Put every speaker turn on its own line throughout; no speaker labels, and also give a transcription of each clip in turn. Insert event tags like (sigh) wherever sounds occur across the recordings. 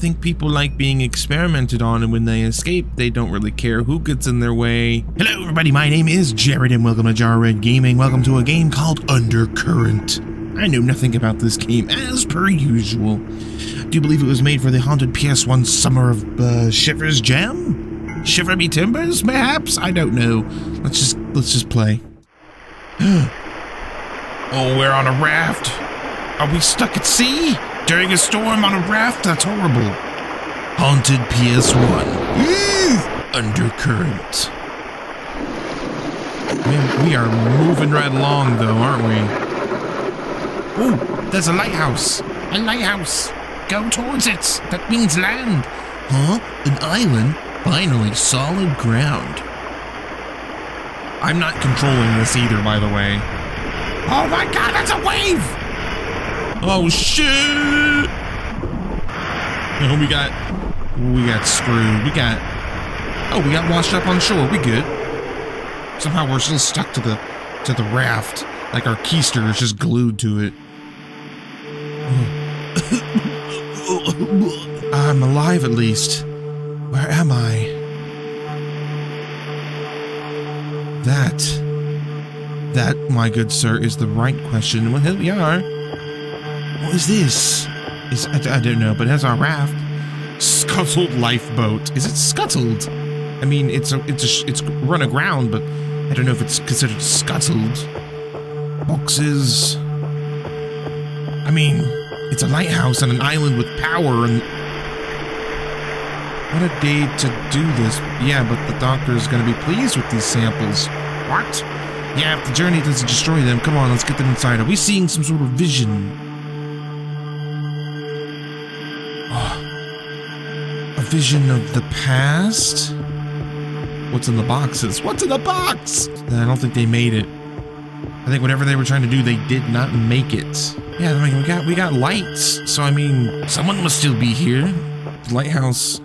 think people like being experimented on, and when they escape, they don't really care who gets in their way. Hello, everybody. My name is Jared, and welcome to Jar Red Gaming. Welcome to a game called Undercurrent. I know nothing about this game, as per usual. Do you believe it was made for the haunted PS1 Summer of uh, Shivers Jam? Shiver me timbers, perhaps? I don't know. Let's just let's just play. (gasps) oh, we're on a raft. Are we stuck at sea? During a storm on a raft? That's horrible. Haunted PS1. Undercurrent. Man, we are moving right along though, aren't we? Oh, there's a lighthouse. A lighthouse. Go towards it. That means land. Huh? An island? Finally, solid ground. I'm not controlling this either, by the way. Oh my god, that's a wave! Oh shit! Oh, we got, we got screwed. We got, oh, we got washed up on shore. We good. Somehow we're still stuck to the, to the raft. Like our keister is just glued to it. (coughs) I'm alive at least. Where am I? That, that, my good sir, is the right question. Well, here we are. What is this? Is I, I don't know, but it has our raft. Scuttled lifeboat. Is it scuttled? I mean, it's a, it's a, it's run aground, but I don't know if it's considered scuttled. Boxes. I mean, it's a lighthouse on an island with power and... What a day to do this. Yeah, but the doctor is going to be pleased with these samples. What? Yeah, if the journey doesn't destroy them, come on, let's get them inside. Are we seeing some sort of vision? Vision of the past? What's in the boxes? What's in the box? I don't think they made it. I think whatever they were trying to do, they did not make it. Yeah, I mean, we got we got lights, so I mean, someone must still be here. The lighthouse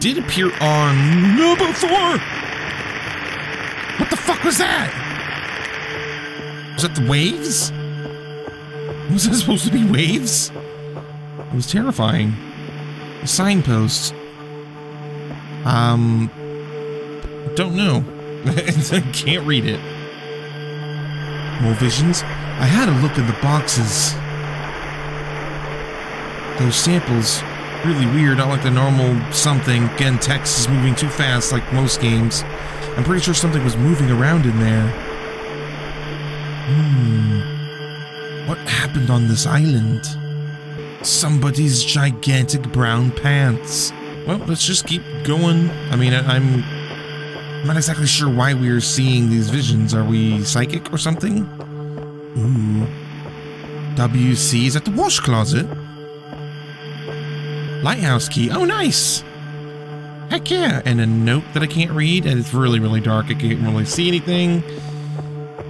did appear on number four. What the fuck was that? Was that the waves? Was that supposed to be waves? It was terrifying. A signpost. Um, don't know. (laughs) I can't read it. More visions? I had a look in the boxes. Those samples, really weird, not like the normal something. Again, text is moving too fast like most games. I'm pretty sure something was moving around in there. Hmm. What happened on this island? Somebody's gigantic brown pants. Well, let's just keep going. I mean, I, I'm I'm not exactly sure why we're seeing these visions. Are we psychic or something? Hmm. Ooh. WC is at the wash closet. Lighthouse key. Oh, nice. Heck yeah. And a note that I can't read. And it's really, really dark. I can't really see anything.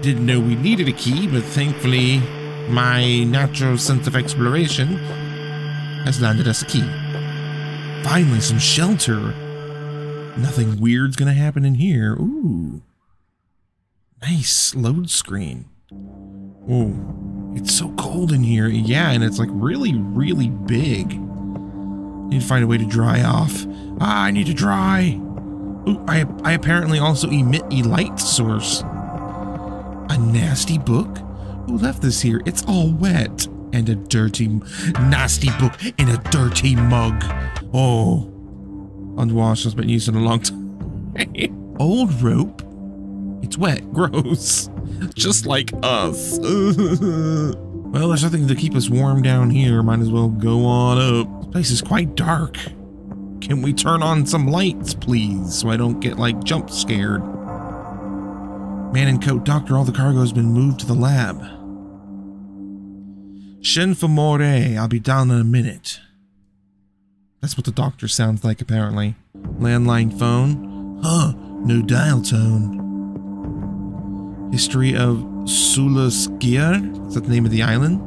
Didn't know we needed a key, but thankfully my natural sense of exploration has landed us a key. Finally, some shelter. Nothing weird's gonna happen in here. Ooh. Nice load screen. Ooh. It's so cold in here. Yeah, and it's like really, really big. Need to find a way to dry off. Ah, I need to dry. Ooh, I, I apparently also emit a light source. A nasty book? Who left this here? It's all wet. And a dirty, nasty book in a dirty mug. Oh. Unwashed has been used in a long (laughs) time. Old rope? It's wet. (laughs) Gross. Just like us. (laughs) well, there's nothing to keep us warm down here. Might as well go on up. This place is quite dark. Can we turn on some lights, please, so I don't get, like, jump scared? Man in coat, doctor, all the cargo has been moved to the lab. Shenfamore, I'll be down in a minute. That's what the doctor sounds like, apparently. Landline phone? Huh, no dial tone. History of Sula Sgeir? Is that the name of the island?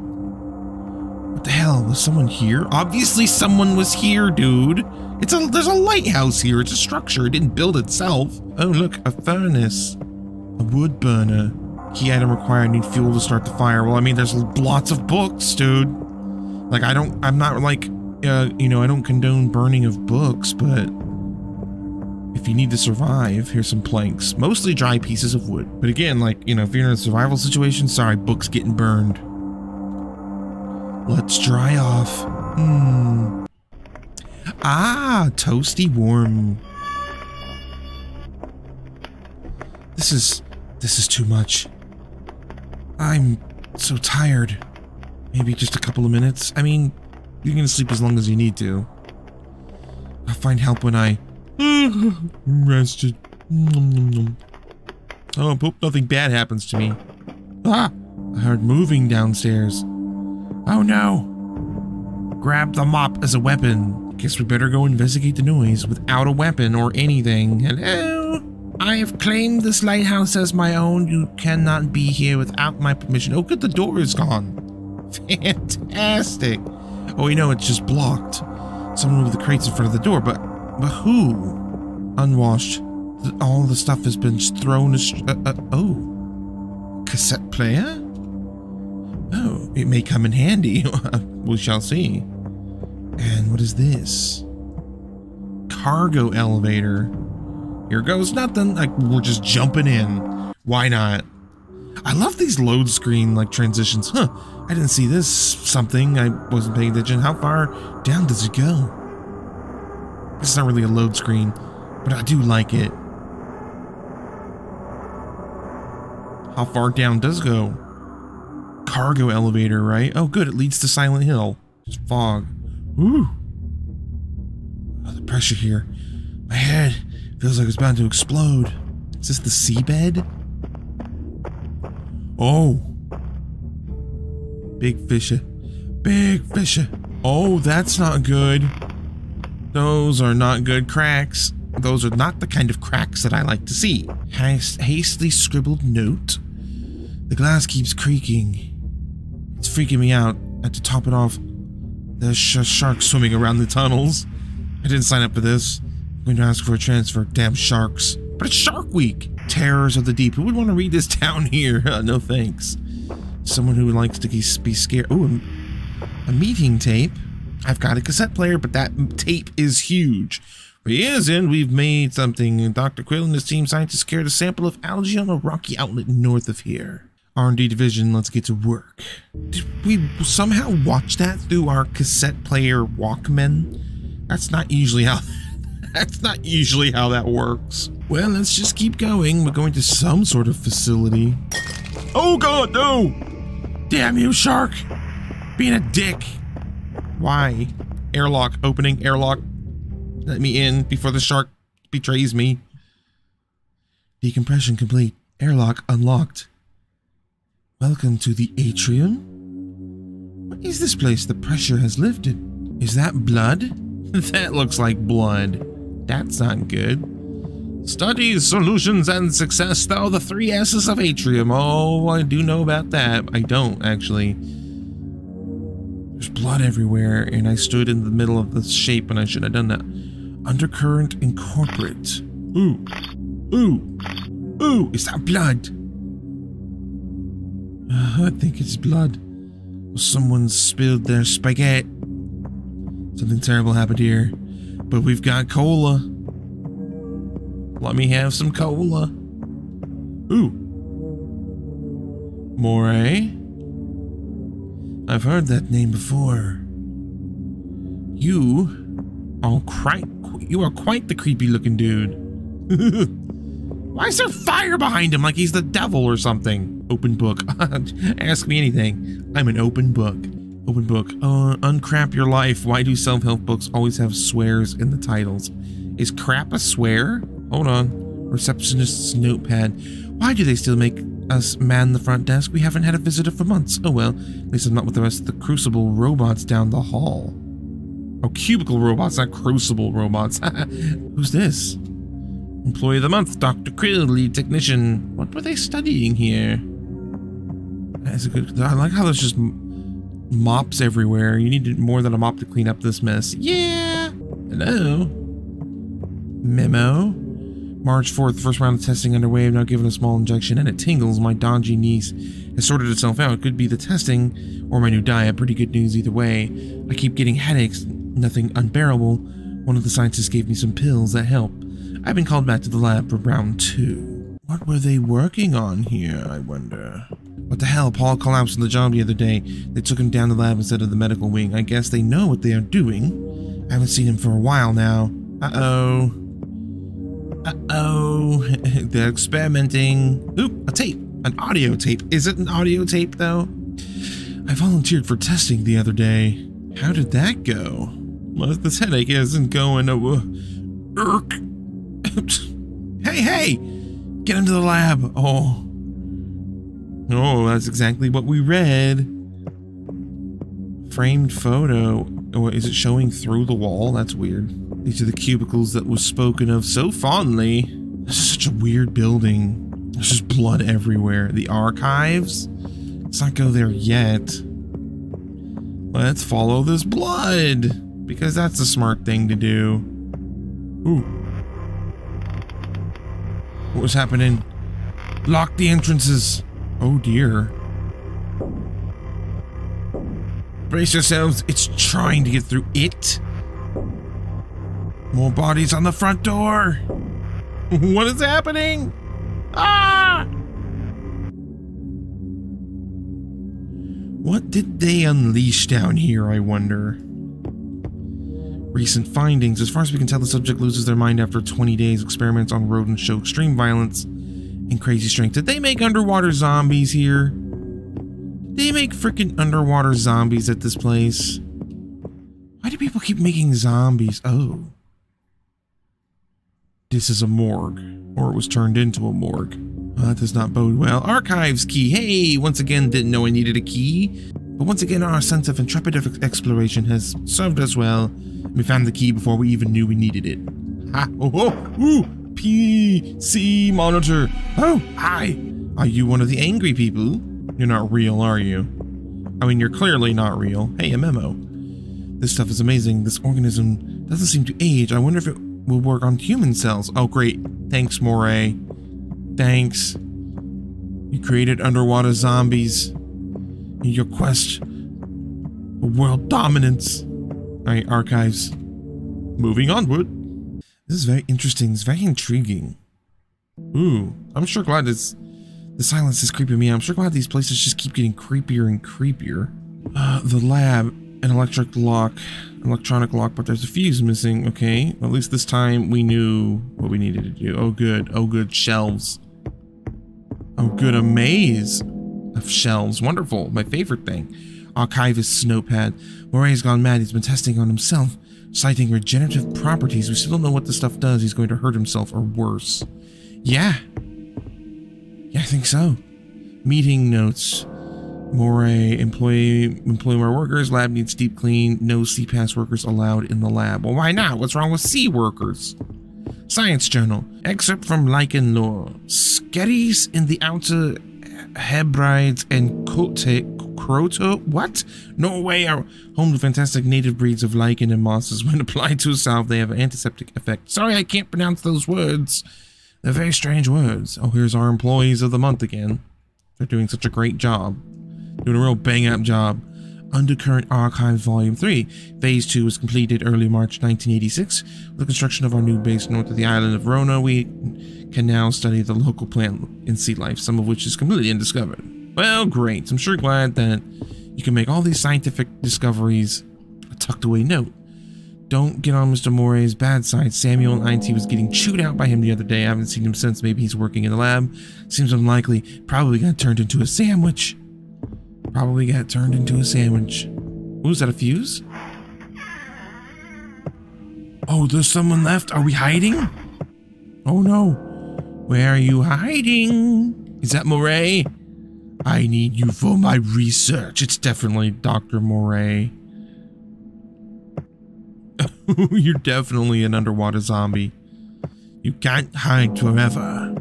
What the hell? Was someone here? Obviously someone was here, dude. It's a there's a lighthouse here. It's a structure. It didn't build itself. Oh look, a furnace. A wood burner. Key item required. Need fuel to start the fire. Well, I mean, there's lots of books, dude. Like, I don't, I'm not like uh, you know, I don't condone burning of books, but if you need to survive, here's some planks. Mostly dry pieces of wood. But again, like, you know, if you're in a survival situation, sorry, books getting burned. Let's dry off. Hmm. Ah, toasty warm. This is, this is too much. I'm so tired. Maybe just a couple of minutes. I mean, you can sleep as long as you need to. I'll find help when I (laughs) rested. Oh, I hope nothing bad happens to me. Ah! I heard moving downstairs. Oh no! Grab the mop as a weapon. Guess we better go investigate the noise without a weapon or anything. Hello? I have claimed this lighthouse as my own. You cannot be here without my permission. Oh, good, the door is gone. (laughs) Fantastic. Oh, you know, it's just blocked. Someone moved the crates in front of the door, but but who? Unwashed. All the stuff has been thrown. Uh, uh, oh. Cassette player? Oh, it may come in handy. (laughs) we shall see. And what is this? Cargo elevator. Here goes nothing. Like, we're just jumping in. Why not? I love these load screen like transitions. Huh. I didn't see this something. I wasn't paying attention. How far down does it go? It's not really a load screen, but I do like it. How far down does it go? Cargo elevator, right? Oh, good. It leads to Silent Hill. Just fog. Ooh. Oh, the pressure here. My head feels like it's about to explode. Is this the seabed? Oh. Big fisher. Big fisher. Oh, that's not good. Those are not good cracks. Those are not the kind of cracks that I like to see. Hast hastily scribbled note. The glass keeps creaking. It's freaking me out. And to top it off, there's sh sharks swimming around the tunnels. I didn't sign up for this. I'm going to ask for a transfer. Damn sharks. But it's Shark Week. Terrors of the deep. Who would want to read this (laughs) down here? Uh, (laughs) no thanks. Someone who likes to be scared. Oh, a, a meeting tape. I've got a cassette player, but that tape is huge. For years in, we've made something. Dr. Quill and his team scientists carried a sample of algae on a rocky outlet north of here. R&D division, let's get to work. Did we somehow watch that through our cassette player Walkman? That's not usually how that's not usually how that works. Well, let's just keep going. We're going to some sort of facility. Oh god, no! Damn you, shark! Being a dick. Why? Airlock opening, airlock. Let me in before the shark betrays me. Decompression complete. Airlock unlocked. Welcome to the atrium? What is this place? The pressure has lifted. Is that blood? (laughs) that looks like blood. That's not good. Studies, solutions, and success, though the three S's of Atrium. Oh, I do know about that. I don't, actually. There's blood everywhere, and I stood in the middle of the shape and I should have done that. Undercurrent Incorporate. Ooh. Ooh. Ooh, is that blood? Uh, I think it's blood. Someone spilled their spaghetti. Something terrible happened here. But we've got cola. Let me have some cola. Ooh. Moray? Eh? I've heard that name before. You are quite, you are quite the creepy looking dude. (laughs) Why is there fire behind him like he's the devil or something? Open book. (laughs) Ask me anything. I'm an open book. Open book. Uh, uncrap your life. Why do self-help books always have swears in the titles? Is crap a swear? Hold on. Receptionist's notepad. Why do they still make us man the front desk. We haven't had a visitor for months. Oh well, at least I'm not with the rest of the Crucible robots down the hall. Oh, cubicle robots, not Crucible robots. (laughs) Who's this? Employee of the month, Dr. Krill, lead technician. What were they studying here? That's a good. I like how there's just mops everywhere. You need more than a mop to clean up this mess. Yeah. Hello. Memo. March 4th, first round of testing underway. I've now given a small injection and it tingles. My dodgy niece has sorted itself out. It could be the testing or my new diet. Pretty good news either way. I keep getting headaches. Nothing unbearable. One of the scientists gave me some pills that help. I've been called back to the lab for round two. What were they working on here, I wonder? What the hell? Paul collapsed on the job the other day. They took him down the lab instead of the medical wing. I guess they know what they are doing. I haven't seen him for a while now. Uh-oh. Uh-oh. (laughs) They're experimenting. Oop, a tape. An audio tape. Is it an audio tape, though? I volunteered for testing the other day. How did that go? Well, this headache isn't going to... Uh, (laughs) hey, hey! Get into the lab. Oh. Oh, that's exactly what we read. Framed photo. Oh, is it showing through the wall? That's weird. These are the cubicles that was spoken of so fondly. This is such a weird building. There's just blood everywhere. The archives? Let's not go there yet. Let's follow this blood. Because that's the smart thing to do. Ooh. What was happening? Lock the entrances. Oh dear. Brace yourselves. It's trying to get through it. More bodies on the front door. (laughs) what is happening? Ah! What did they unleash down here, I wonder? Recent findings. As far as we can tell, the subject loses their mind after 20 days. Experiments on rodents show extreme violence and crazy strength. Did they make underwater zombies here? They make freaking underwater zombies at this place? Why do people keep making zombies? Oh. This is a morgue. Or it was turned into a morgue. Well, that does not bode well. Archives key. Hey, once again, didn't know I needed a key. But once again, our sense of intrepid exploration has served us well. We found the key before we even knew we needed it. Ha! Oh, oh! Ooh! PC monitor! Oh, hi! Are you one of the angry people? You're not real, are you? I mean, you're clearly not real. Hey, a memo. This stuff is amazing. This organism doesn't seem to age. I wonder if it will work on human cells. Oh, great. Thanks, Moray. Thanks. You created underwater zombies. In your quest for world dominance. Alright, archives. Moving onward. This is very interesting. It's very intriguing. Ooh, I'm sure glad it's the silence is creeping me. I'm sure glad these places just keep getting creepier and creepier. Uh, the lab, an electric lock, electronic lock, but there's a fuse missing. Okay, at least this time we knew what we needed to do. Oh, good. Oh, good. Shelves. Oh, good. A maze of shelves. Wonderful. My favorite thing. Archivist Snowpad. Moray's gone mad. He's been testing on himself, citing regenerative properties. We still don't know what the stuff does. He's going to hurt himself or worse. Yeah. Yeah, I think so. Meeting notes. Moray, employee, employee more workers. Lab needs deep clean. No CPAS workers allowed in the lab. Well, why not? What's wrong with C workers? Science Journal. Excerpt from Lichen lore. Skerries in the outer Hebrides and Kote, Kroto, what? Norway are home to fantastic native breeds of lichen and mosses. (laughs) When applied to a salve, they have an antiseptic effect. Sorry, I can't pronounce those words. They're very strange words. Oh, here's our employees of the month again. They're doing such a great job. Doing a real bang-up job. Undercurrent Archives Volume 3. Phase 2 was completed early March 1986. With the construction of our new base north of the island of Rona, we can now study the local plant and sea life, some of which is completely undiscovered. Well, great. I'm sure glad that you can make all these scientific discoveries a tucked away note. Don't get on Mr. Moray's bad side. Samuel and IT was getting chewed out by him the other day. I haven't seen him since. Maybe he's working in the lab. Seems unlikely. Probably got turned into a sandwich. Probably got turned into a sandwich. Ooh, is that a fuse? Oh, there's someone left. Are we hiding? Oh no. Where are you hiding? Is that Moray? I need you for my research. It's definitely Dr. Moray. (laughs) You're definitely an underwater zombie. You can't hide forever.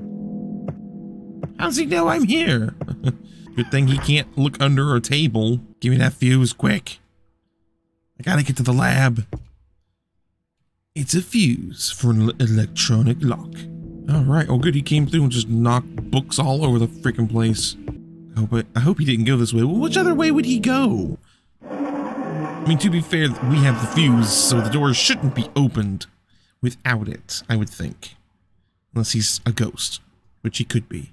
How's he know I'm here? (laughs) Good thing he can't look under a table. Give me that fuse quick. I gotta get to the lab. It's a fuse for an electronic lock. Alright, oh good, he came through and just knocked books all over the freaking place. I hope, I, I hope he didn't go this way. Well, which other way would he go? I mean, to be fair, we have the fuse, so the door shouldn't be opened without it, I would think. Unless he's a ghost, which he could be.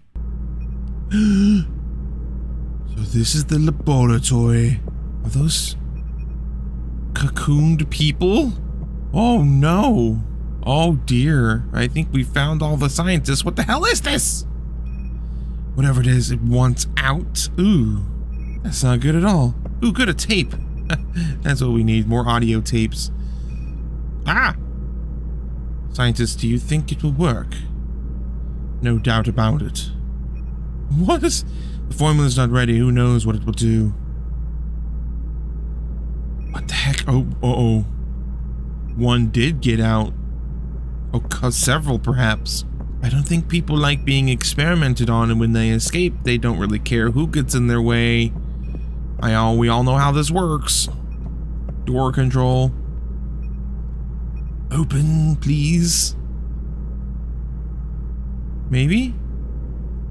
(gasps) so this is the laboratory. Are those cocooned people? Oh no. Oh dear. I think we found all the scientists. What the hell is this? Whatever it is, it wants out. Ooh. That's not good at all. Ooh, good, a tape. (laughs) That's what we need, more audio tapes. Ah! Scientists, do you think it will work? No doubt about it. What is... The formula's not ready. Who knows what it will do? What the heck? Oh, uh oh. One did get out. Oh, several, perhaps. I don't think people like being experimented on, and when they escape, they don't really care who gets in their way. I all we all know how this works. Door control. Open, please. Maybe?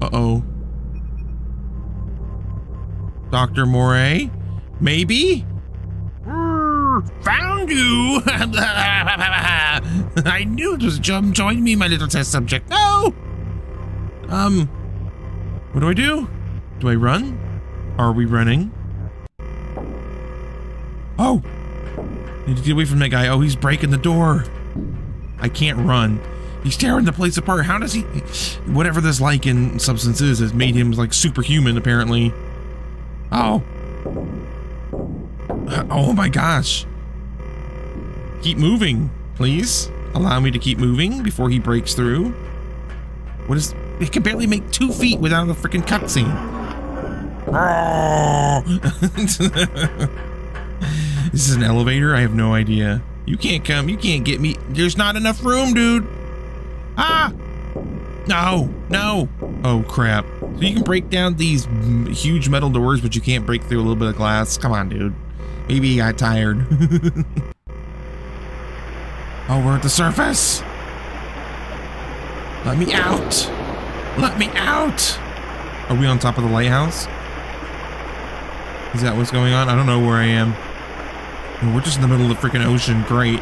Uh-oh. Dr. Moray? Maybe? Found you! (laughs) (laughs) I knew it was Jum. Join me, my little test subject. No! Um, what do I do? Do I run? Are we running? Oh! Need to get away from that guy. Oh, he's breaking the door. I can't run. He's tearing the place apart. How does he... Whatever this lichen substance is has made him, like, superhuman, apparently. Oh. Oh my gosh. Keep moving, please. Allow me to keep moving before he breaks through. What is... He can barely make two feet without a freaking cutscene. (laughs) This is an elevator? I have no idea. You can't come. You can't get me. There's not enough room, dude. Ah! No, no. Oh, crap. So you can break down these huge metal doors, but you can't break through a little bit of glass. Come on, dude. Maybe he got tired. (laughs) oh, we're at the surface. Let me out. Let me out. Are we on top of the lighthouse? Is that what's going on? I don't know where I am. We're just in the middle of the freaking ocean. Great.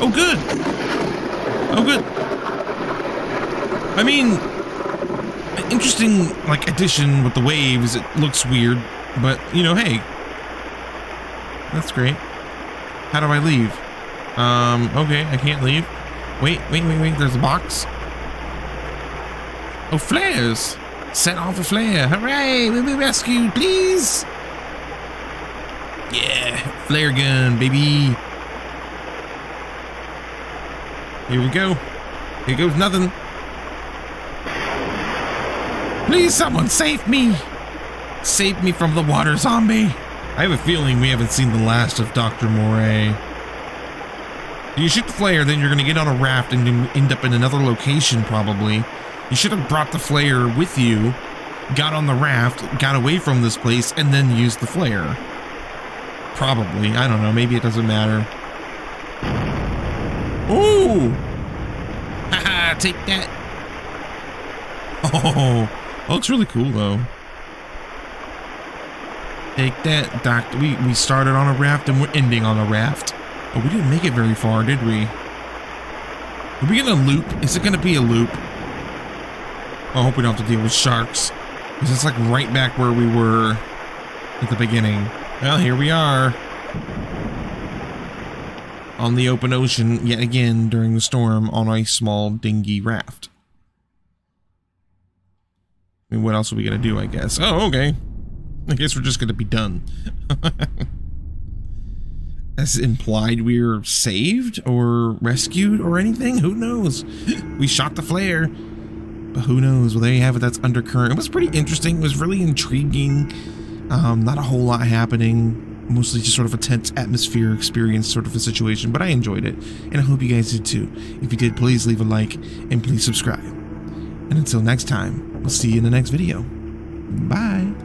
Oh, good. Oh, good. I mean, interesting, like, addition with the waves. It looks weird, but, you know, hey. That's great. How do I leave? Um, okay, I can't leave. Wait, wait, wait, wait. There's a box. Oh, flares. Set off a flare. Hooray! We'll be rescued, please. Yeah, flare gun, baby. Here we go. Here goes nothing. Please, someone save me. Save me from the water zombie. I have a feeling we haven't seen the last of Dr. Moray. You shoot the flare, then you're going to get on a raft and end up in another location, probably. You should have brought the flare with you, got on the raft, got away from this place, and then used the flare. Probably. I don't know. Maybe it doesn't matter. Ooh! Haha, (laughs) take that. Oh, it's really cool though. Take that, Doctor. We, we started on a raft and we're ending on a raft. Oh, we didn't make it very far, did we? Are we gonna loop? Is it gonna be a loop? I hope we don't have to deal with sharks. Because it's like right back where we were at the beginning. Well, here we are. On the open ocean, yet again, during the storm, on a small dinghy raft. I mean, what else are we to do, I guess? Oh, okay. I guess we're just to be done. (laughs) As implied we're saved or rescued or anything? Who knows? (gasps) We shot the flare. But who knows? Well, there you have it. That's undercurrent. It was pretty interesting. It was really intriguing. Um, not a whole lot happening. Mostly just sort of a tense atmosphere experience sort of a situation, but I enjoyed it, and I hope you guys did too. If you did, please leave a like, and please subscribe. And until next time, we'll see you in the next video. Bye!